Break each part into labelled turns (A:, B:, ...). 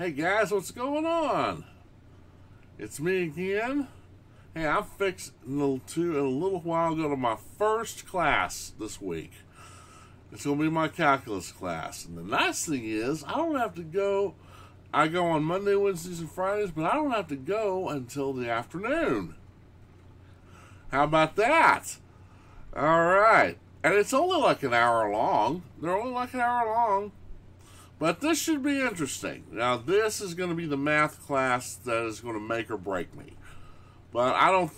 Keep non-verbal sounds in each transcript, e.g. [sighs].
A: Hey guys, what's going on? It's me again. Hey, I'm fixing to in a little while go to my first class this week. It's to be my calculus class. And the nice thing is, I don't have to go. I go on Monday, Wednesdays, and Fridays, but I don't have to go until the afternoon. How about that? All right. And it's only like an hour long. They're only like an hour long. But this should be interesting. Now, this is going to be the math class that is going to make or break me. But I don't,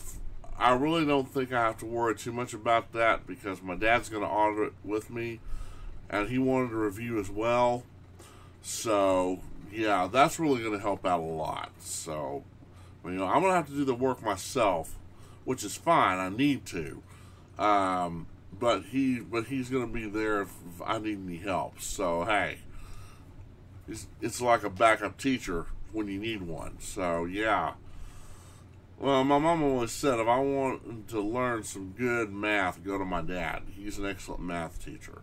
A: I really don't think I have to worry too much about that because my dad's going to audit it with me, and he wanted a review as well. So, yeah, that's really going to help out a lot. So, you know, I'm going to have to do the work myself, which is fine. I need to. Um, but he, but he's going to be there if I need any help. So, hey it's, it's like a backup teacher when you need one. So, yeah. Well, my mom always said if I want to learn some good math, go to my dad. He's an excellent math teacher,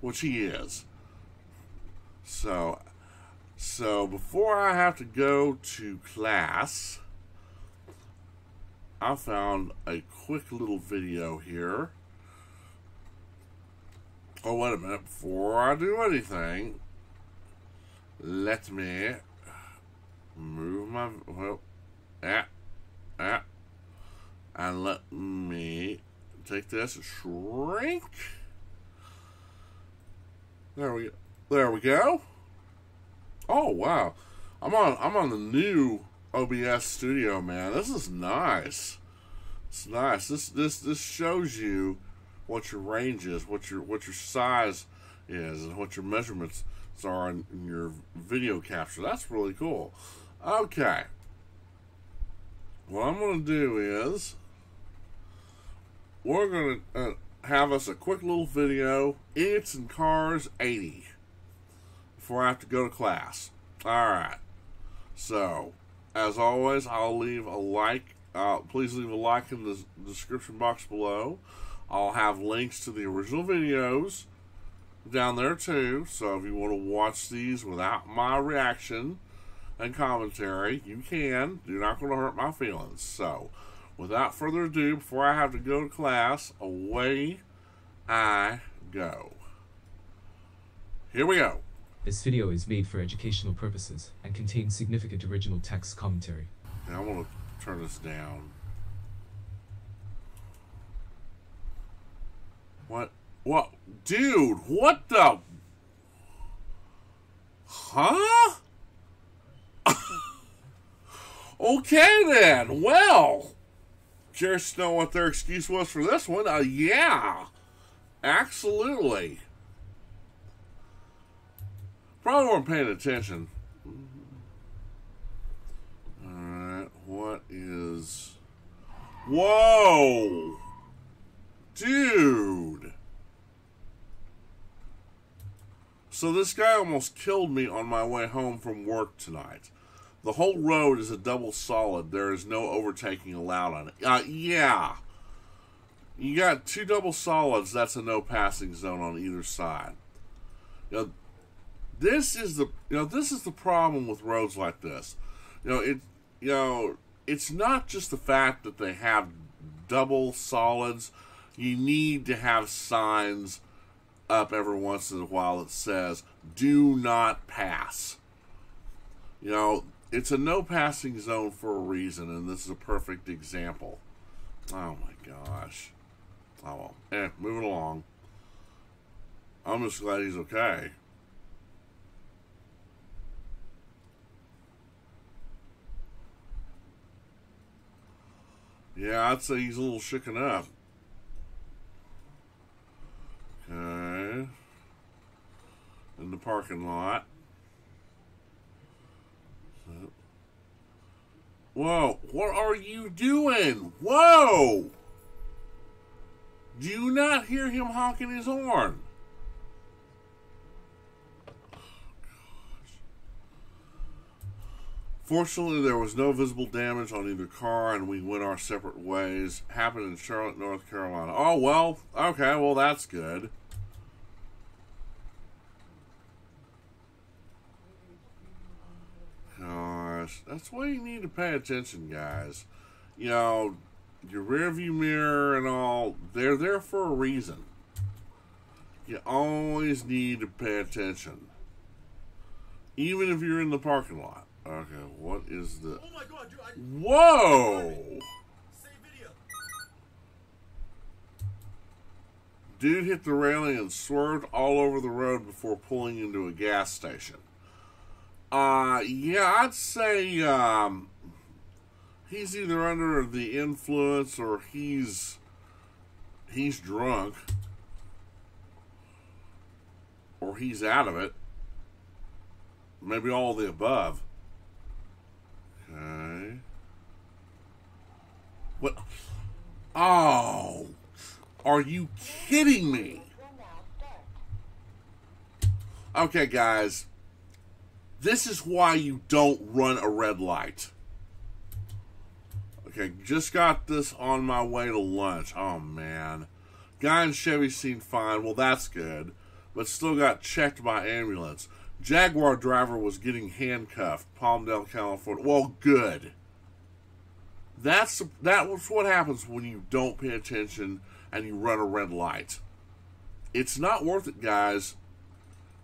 A: which he is. So, so before I have to go to class, I found a quick little video here. Oh, wait a minute. Before I do anything, let me move my well yeah, yeah, and let me take this shrink. There we go there we go. Oh wow. I'm on I'm on the new OBS studio man. This is nice. It's nice. This this this shows you what your range is what your what your size is and what your measurements are in your video capture. That's really cool. Okay. What I'm going to do is we're going to uh, have us a quick little video, Idiots in Cars 80, before I have to go to class. Alright. So, as always, I'll leave a like. Uh, please leave a like in the description box below. I'll have links to the original videos down there too. So if you want to watch these without my reaction and commentary, you can. You're not going to hurt my feelings. So without further ado, before I have to go to class, away I go. Here we go.
B: This video is made for educational purposes and contains significant original text commentary.
A: Now I want to turn this down. What? What? Dude, what the? Huh? [laughs] okay then. Well, curious to know what their excuse was for this one. Uh, yeah, absolutely. Probably weren't paying attention. Alright, what is. Whoa! Dude! So this guy almost killed me on my way home from work tonight. The whole road is a double solid. There is no overtaking allowed on it. Uh, yeah. You got two double solids. That's a no passing zone on either side. You know, this is the you know this is the problem with roads like this. You know it. You know it's not just the fact that they have double solids. You need to have signs up every once in a while that says, do not pass. You know, it's a no passing zone for a reason, and this is a perfect example. Oh my gosh. Oh well. Eh, moving along. I'm just glad he's okay. Yeah, I'd say he's a little shaken up. Okay. In the parking lot. Whoa, what are you doing? Whoa! Do you not hear him honking his horn? Fortunately, there was no visible damage on either car, and we went our separate ways. Happened in Charlotte, North Carolina. Oh, well, okay, well, that's good. That's why you need to pay attention, guys. You know, your rearview mirror and all, they're there for a reason. You always need to pay attention. Even if you're in the parking lot. Okay, what is the.
C: Oh my god, dude, I
A: Whoa!
C: save video.
A: Dude hit the railing and swerved all over the road before pulling into a gas station. Uh, yeah, I'd say, um, he's either under the influence or he's, he's drunk. Or he's out of it. Maybe all the above. Okay. What? Oh! Are you kidding me? Okay, guys. This is why you don't run a red light. Okay, just got this on my way to lunch. Oh, man. Guy in Chevy seemed fine. Well, that's good. But still got checked by ambulance. Jaguar driver was getting handcuffed. Palmdale, California. Well, good. That's that's what happens when you don't pay attention and you run a red light. It's not worth it, guys.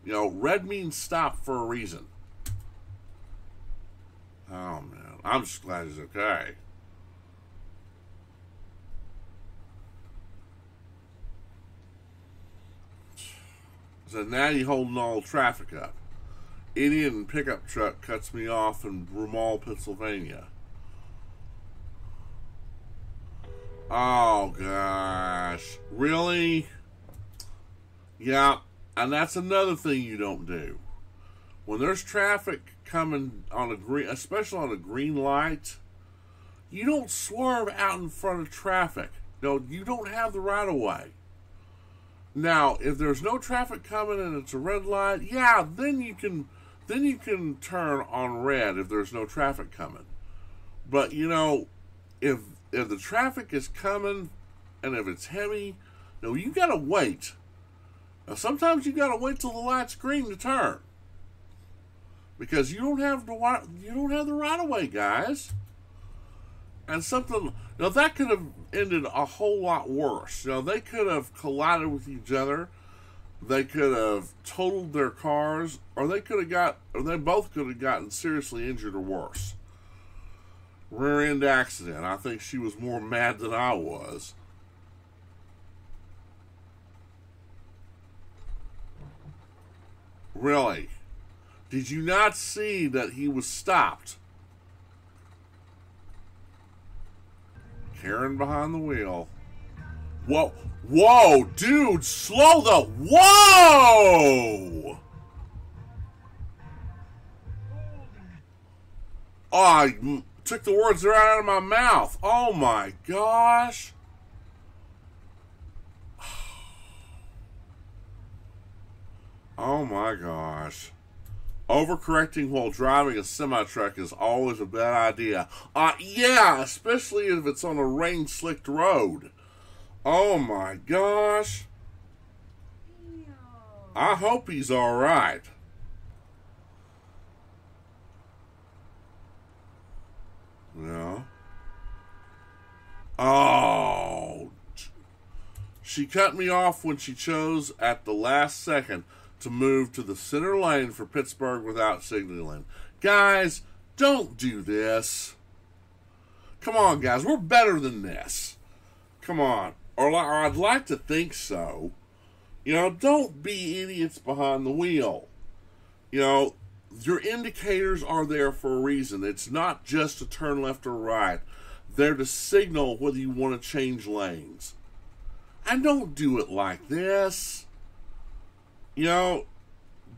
A: You know, red means stop for a reason. Oh man, I'm just glad he's okay. So now you holding all traffic up. Indian pickup truck cuts me off in Ramal, Pennsylvania. Oh gosh. Really? Yeah, and that's another thing you don't do. When there's traffic coming on a green especially on a green light, you don't swerve out in front of traffic. No, you don't have the right of way. Now, if there's no traffic coming and it's a red light, yeah, then you can then you can turn on red if there's no traffic coming. But you know, if if the traffic is coming and if it's heavy, no, you gotta wait. Now sometimes you gotta wait till the light's green to turn. Because you don't have the you don't have the right of way, guys. And something now that could have ended a whole lot worse. You know, they could have collided with each other. They could have totaled their cars, or they could have got, or they both could have gotten seriously injured or worse. Rear end accident. I think she was more mad than I was. Really? Did you not see that he was stopped? Karen behind the wheel. Whoa, whoa, dude, slow the whoa! Oh, I took the words right out of my mouth. Oh my gosh. [sighs] Oh my gosh. Overcorrecting while driving a semi truck is always a bad idea. Uh, yeah, especially if it's on a rain slicked road. Oh my gosh. I hope he's alright. Yeah. Oh. She cut me off when she chose at the last second to move to the center lane for Pittsburgh without signaling. Guys, don't do this. Come on, guys, we're better than this. Come on. Or, or I'd like to think so. You know, don't be idiots behind the wheel. You know, your indicators are there for a reason. It's not just to turn left or right. They're to signal whether you want to change lanes. And don't do it like this. You know,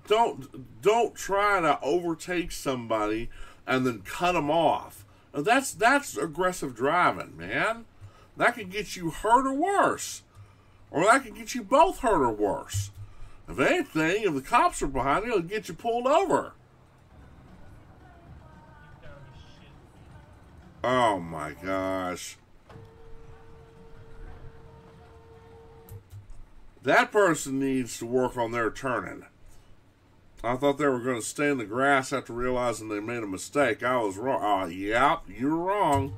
A: don't don't try to overtake somebody and then cut them off. That's that's aggressive driving, man. That could get you hurt or worse, or that could get you both hurt or worse. If anything, if the cops are behind you, it'll get you pulled over. Oh my gosh. That person needs to work on their turning. I thought they were going to stay in the grass after realizing they made a mistake. I was wrong. Oh, yep, you're wrong.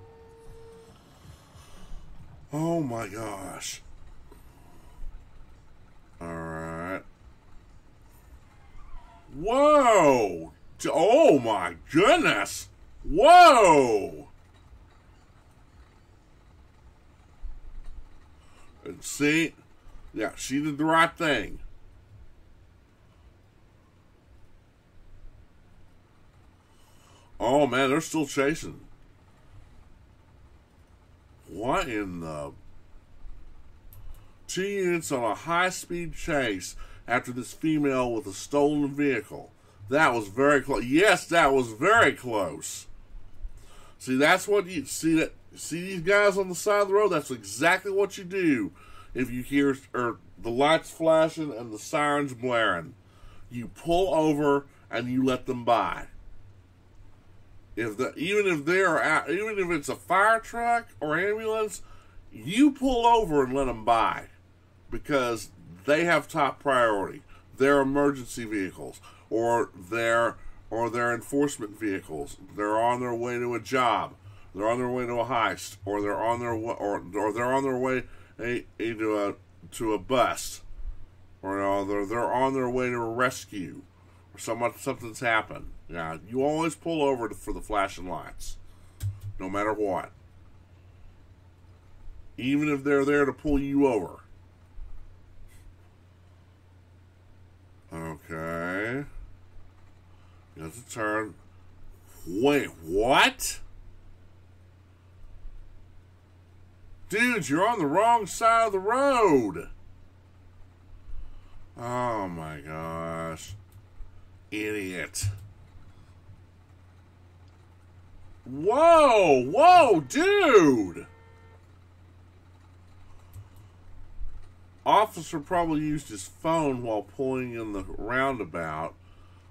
A: Oh my gosh. Alright. Whoa! Oh my goodness! Whoa! And see? Yeah, she did the right thing. Oh man, they're still chasing. What in the two units on a high speed chase after this female with a stolen vehicle. That was very close. Yes, that was very close. See, that's what you see that see these guys on the side of the road. That's exactly what you do if you hear or er, the lights flashing and the sirens blaring. You pull over and you let them by. If the even if they're out, even if it's a fire truck or ambulance, you pull over and let them by because they have top priority. They're emergency vehicles or they're or they're enforcement vehicles. They're on their way to a job. They're on their way to a heist, or they're on their or, or they're on their way a, a, to a to a bus, or uh, they're they're on their way to a rescue, or someone something's happened. Yeah, you always pull over for the flashing lights, no matter what. Even if they're there to pull you over. Okay. That's a turn. Wait, what? Dude, you're on the wrong side of the road. Oh my gosh. Idiot. Whoa, whoa, dude. Officer probably used his phone while pulling in the roundabout,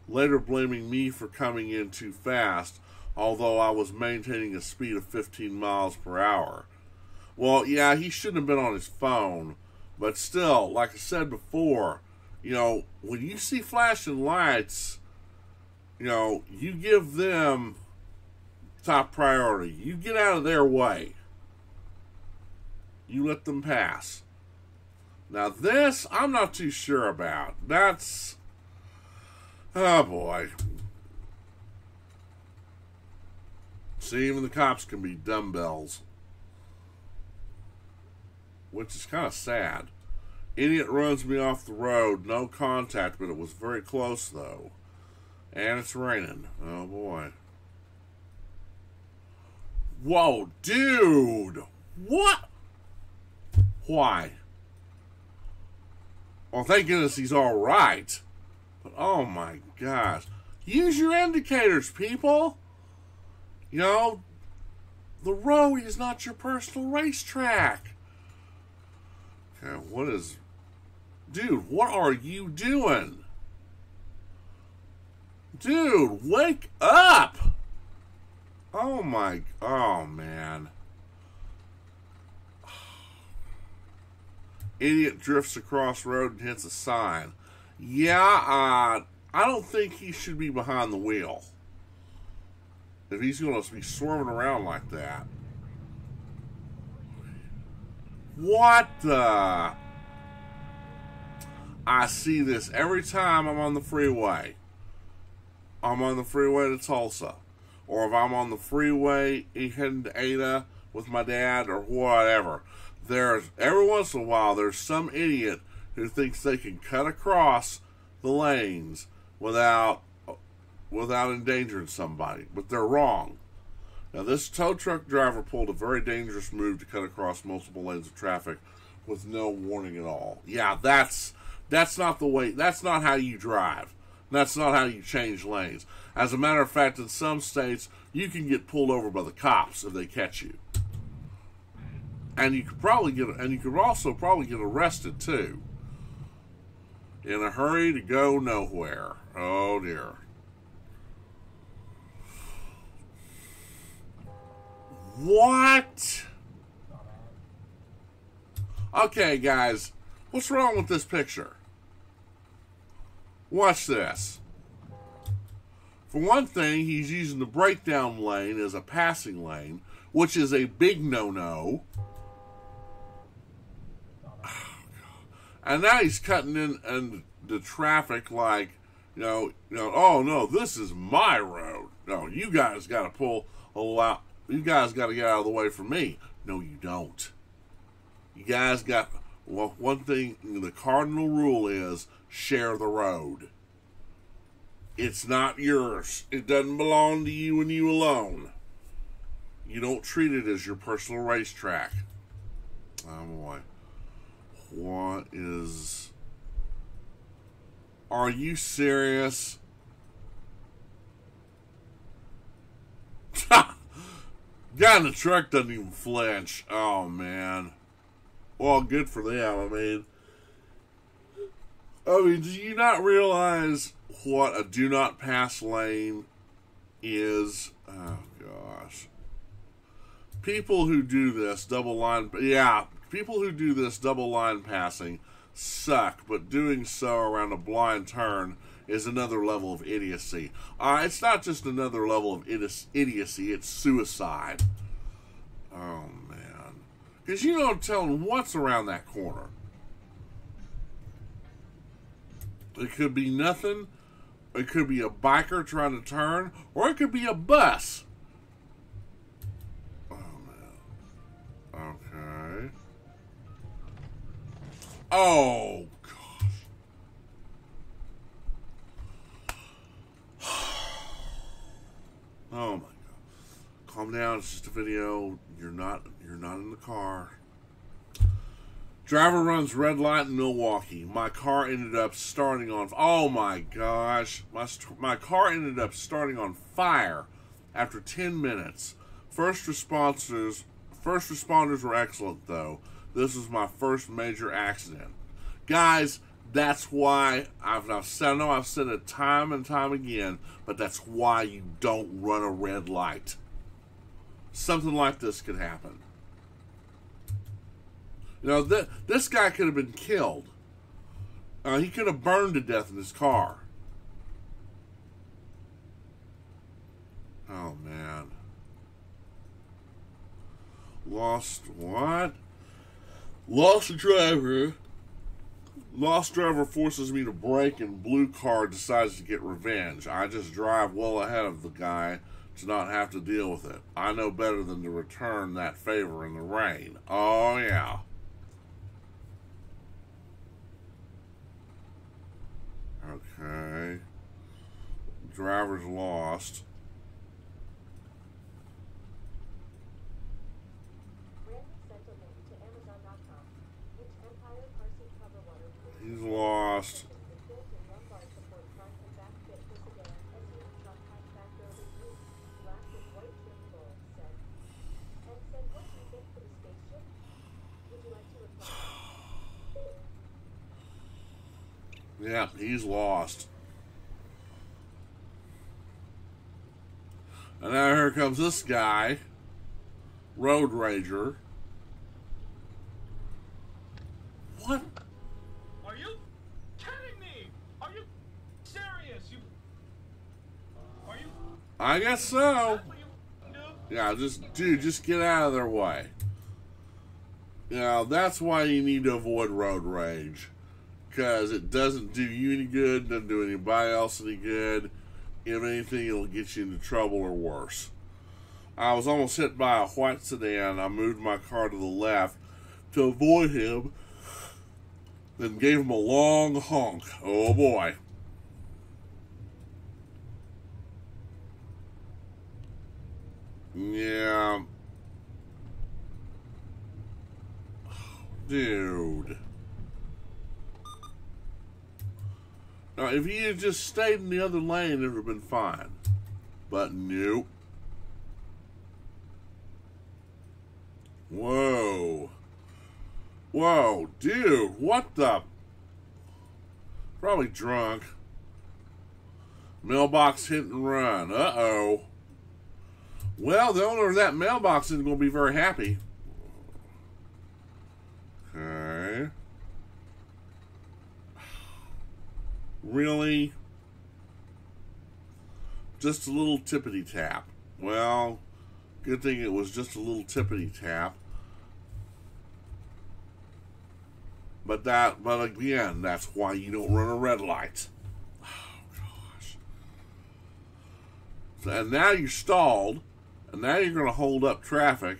A: later blaming me for coming in too fast, although I was maintaining a speed of 15 miles per hour. Well, yeah, he shouldn't have been on his phone, but still, like I said before, you know, when you see flashing lights, you know, you give them top priority. You get out of their way. You let them pass. Now, this, I'm not too sure about. That's. Oh boy. See, even the cops can be dumbbells. Which is kind of sad. Idiot runs me off the road. No contact, but it was very close, though. And it's raining. Oh boy. Whoa, dude! What? Why? Well, thank goodness he's all right. But oh my gosh. Use your indicators, people. You know, the road is not your personal racetrack. Okay, what is. Dude, what are you doing? Dude, wake up! Oh my. Oh man. Idiot drifts across road and hits a sign. Yeah, uh, I don't think he should be behind the wheel. If he's going to be swerving around like that. What the? I see this every time I'm on the freeway. I'm on the freeway to Tulsa. Or if I'm on the freeway heading to Ada with my dad or whatever there's every once in a while there's some idiot who thinks they can cut across the lanes without without endangering somebody, but they're wrong. Now this tow truck driver pulled a very dangerous move to cut across multiple lanes of traffic with no warning at all. Yeah, that's that's not the way that's not how you drive. That's not how you change lanes. As a matter of fact, in some states you can get pulled over by the cops if they catch you and you could probably get and you could also probably get arrested too in a hurry to go nowhere oh dear what okay guys what's wrong with this picture watch this For one thing, he's using the breakdown lane as a passing lane, which is a big no no. And now he's cutting in and the traffic like, you know, you know, oh no, this is my road. No, you guys got to pull a lot. You guys got to get out of the way for me. No, you don't. You guys got well. One thing, the cardinal rule is share the road. It's not yours. It doesn't belong to you and you alone. You don't treat it as your personal racetrack. Oh boy. What is. Are you serious? [laughs] Guy in the truck doesn't even flinch. Oh man. Well, good for them. I mean, I mean, do you not realize what a do not pass lane is? Oh gosh. People who do this double line, yeah, people who do this double line passing suck, but doing so around a blind turn is another level of idiocy. Uh, it's not just another level of idiocy, it's suicide. Oh, man. Because you don't tell what's around that corner. It could be nothing. It could be a biker trying to turn, or it could be a bus. Oh, man. Okay. Oh, gosh. Oh my god. Calm down, it's just a video. You're not you're not in the car. Driver runs red light in Milwaukee. My car ended up starting on Oh my gosh. My my car ended up starting on fire after 10 minutes. First responders first responders were excellent though. This was my first major accident. Guys, that's why I've now said, I know I've said it time and time again, but that's why you don't run a red light. Something like this could happen. You know, th- this guy could have been killed. Uh, he could have burned to death in his car. Oh, man. Lost what? Lost the driver. Lost driver forces me to brake, and blue car decides to get revenge. I just drive well ahead of the guy to not have to deal with it. I know better than to return that favor in the rain. Oh, yeah. Okay. Driver's lost.
D: Randy sent a link to Amazon.com, which Empire Parsing cover water
A: He's lost.
D: is built in lumbar support front and back fit for sedan, SUV truck hatchback building roof, black with white trim gold, said. And said, what do you think for the spaceship? Would you like to lost. [sighs]
A: Yeah, he's lost. And now here comes this guy, Road Rager. What?
C: Are you kidding me? Are you serious? You. Are you?
A: I guess so. Yeah, just dude, just get out of their way. Know, that's why you need to avoid road rage. Because it doesn't do you any good, doesn't do anybody else any good. If anything, it'll get you into trouble or worse. I was almost hit by a white sedan. I moved my car to the left to avoid him, then gave him a long honk. Oh boy. Yeah. Dude. Now, if he had just stayed in the other lane, it would have been fine. But nope. Whoa. Whoa, dude, what the? Probably drunk. Mailbox hit and run. Uh oh. Well, the owner of that mailbox isn't going to be very happy. Okay. Really? just a little tippity tap. Well, good thing it was just a little tippity tap. But that, but again, that's why you don't run a red light. Oh gosh. And now you're stalled, and now you're going to hold up traffic.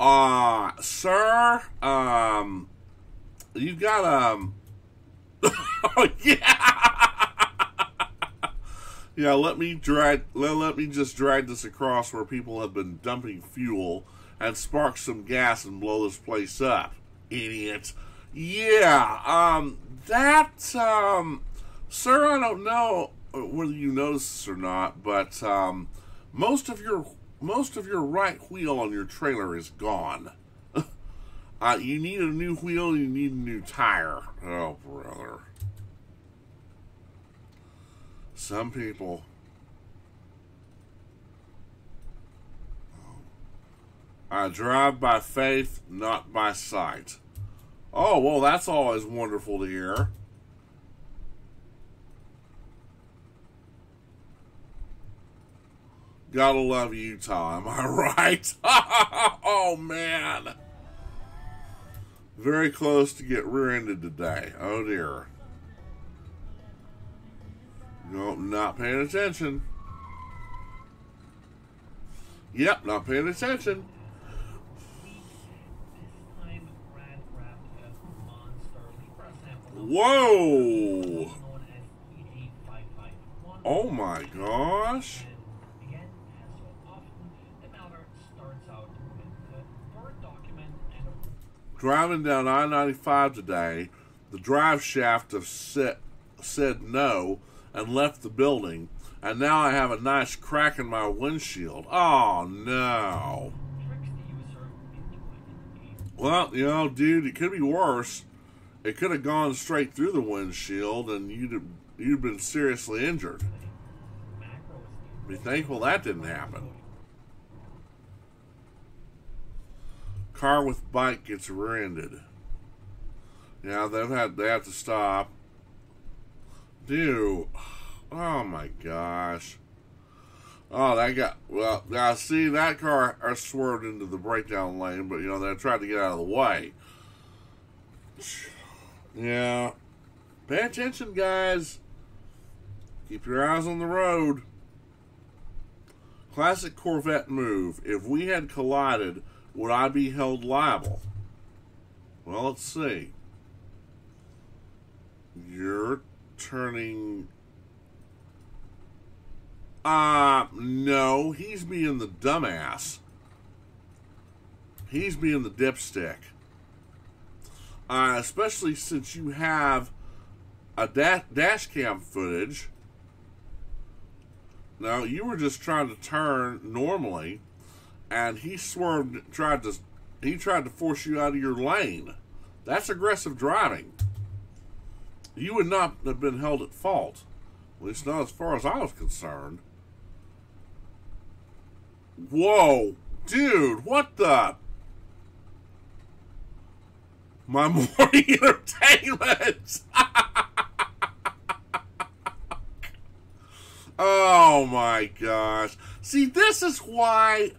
A: Uh, sir, um, you got um, [laughs] oh yeah, [laughs] yeah. Let me drag. Let, let me just drag this across where people have been dumping fuel and spark some gas and blow this place up, idiot. Yeah, um, that um, sir, I don't know whether you notice this or not, but um, most of your most of your right wheel on your trailer is gone. [laughs] uh, you need a new wheel. You need a new tire. Oh, brother. Some people. I drive by faith, not by sight. Oh, well, that's always wonderful to hear. Gotta love Utah, am I [laughs] right? oh, man. Very close to get rear ended today. Oh, dear. Nope, not paying attention. Yep, not paying attention. Whoa!
C: known as EA551.
A: Oh my gosh.
C: And again, as so often, the matter starts out with a Word document and a
A: Driving down I 95 today, the drive shaft have said, said no and left the building, and now I have a nice crack in my windshield. Oh no. Well, you know, dude, it could be worse. It could have gone straight through the windshield and you'd have, you'd been seriously injured. Be thankful that didn't happen. Car with bike gets rear-ended. Now they've had they have to stop. Dude, oh my gosh. Oh, that got well. Now see that car I swerved into the breakdown lane, but you know they tried to get out of the way. Yeah, pay attention, guys. Keep your eyes on the road. Classic Corvette move. If we had collided, would I be held liable? Well, let's see. You're turning. Uh, no, he's being the dumbass. He's being the dipstick. Uh, especially since you have a da- dash cam footage. Now, you were just trying to turn normally, and he swerved, tried to, he tried to force you out of your lane. That's aggressive driving. You would not have been held at fault. At least not as far as I was concerned. Whoa, dude, what the? My [laughs] morning entertainment. [laughs] oh my gosh. See, this is why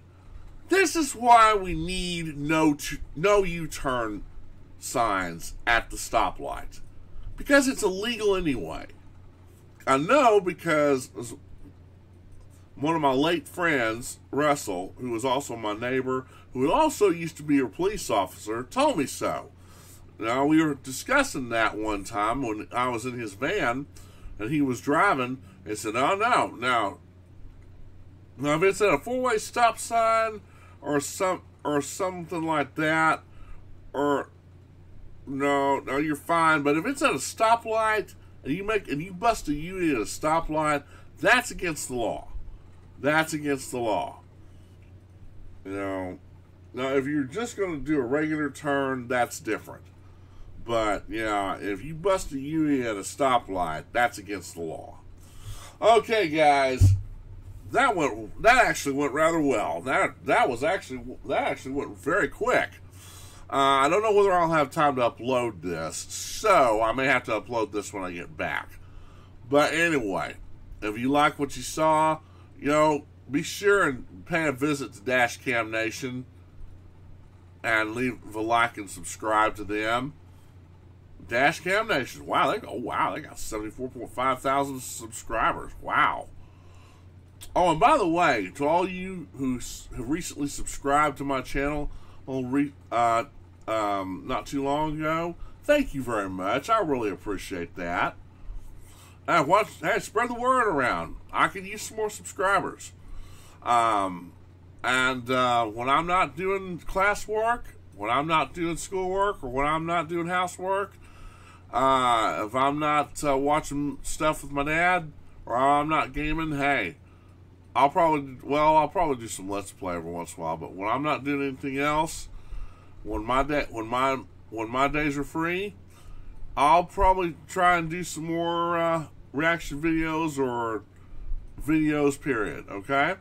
A: this is why we need no no U-turn signs at the stoplight. Because it's illegal anyway. I know because one of my late friends, Russell, who was also my neighbor, who also used to be a police officer, told me so. Now, we were discussing that one time when I was in his van and he was driving and said, Oh, no, now, now if it's at a four way stop sign or some or something like that, or no, no, you're fine. But if it's at a stoplight and you make and you bust a U at a stoplight, that's against the law. That's against the law. You know. Now, if you're just going to do a regular turn, that's different. But yeah, if you bust a U at a stoplight, that's against the law. Okay, guys, that went that actually went rather well. That that was actually that actually went very quick. Uh, I don't know whether I'll have time to upload this, so I may have to upload this when I get back. But anyway, if you like what you saw, you know, be sure and pay a visit to Dashcam Nation and leave a like and subscribe to them. Dashcam Nation. Wow, they oh wow, they got seventy four point five thousand subscribers. Wow. Oh, and by the way, to all you who have recently subscribed to my channel, on re- uh, um, not too long ago, thank you very much. I really appreciate that. And watch, hey, spread the word around. I could use some more subscribers. Um, and uh, when I'm not doing classwork, when I'm not doing schoolwork, or when I'm not doing housework, uh, if I'm not uh, watching stuff with my dad, or I'm not gaming, hey, I'll probably well, I'll probably do some let's play every once in a while. But when I'm not doing anything else, when my day, when my when my days are free, I'll probably try and do some more uh, reaction videos or videos. Period. Okay.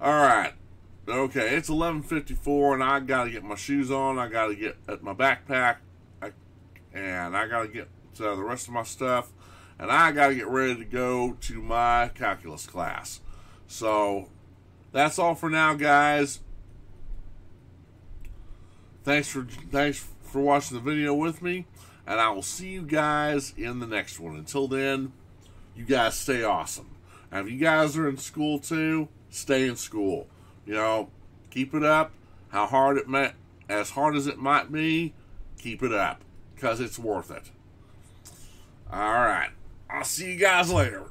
A: All right. Okay. It's 11:54, and I gotta get my shoes on. I gotta get at my backpack, I, and I gotta get uh, the rest of my stuff, and I gotta get ready to go to my calculus class. So that's all for now, guys. Thanks for thanks for watching the video with me, and I will see you guys in the next one. Until then, you guys stay awesome. And if you guys are in school too, stay in school. You know, keep it up. How hard it may, as hard as it might be, keep it up because it's worth it. All right, I'll see you guys later.